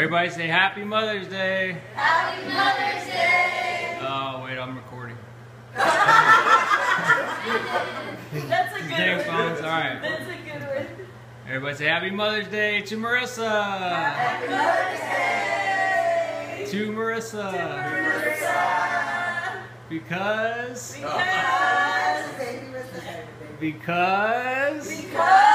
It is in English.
Everybody say Happy Mother's Day. Happy Mother's Day. Oh, wait, I'm recording. That's a good one. phones, all right. That's a good one. Everybody say Happy Mother's Day to Marissa. Happy Mother's Day. To Marissa. Marissa. Because. Because. Because. Because.